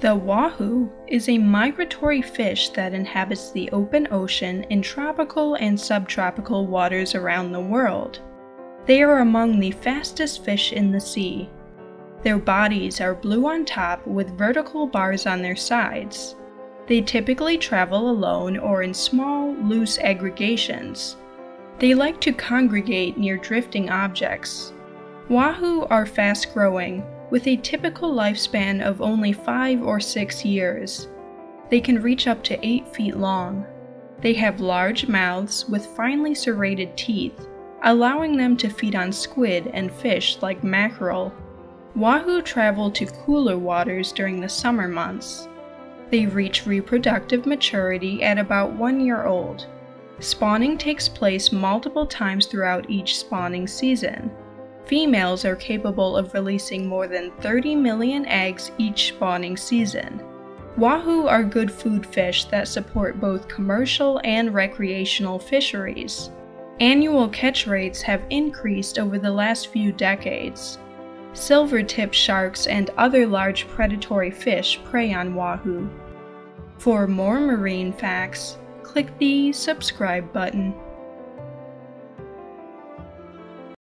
The wahoo is a migratory fish that inhabits the open ocean in tropical and subtropical waters around the world. They are among the fastest fish in the sea. Their bodies are blue on top with vertical bars on their sides. They typically travel alone or in small, loose aggregations. They like to congregate near drifting objects. Wahoo are fast growing, with a typical lifespan of only 5 or 6 years. They can reach up to 8 feet long. They have large mouths with finely serrated teeth, allowing them to feed on squid and fish like mackerel. Wahoo travel to cooler waters during the summer months. They reach reproductive maturity at about one year old. Spawning takes place multiple times throughout each spawning season. Females are capable of releasing more than 30 million eggs each spawning season. Wahoo are good food fish that support both commercial and recreational fisheries. Annual catch rates have increased over the last few decades. Silver-tip sharks and other large predatory fish prey on wahoo. For more marine facts, click the subscribe button.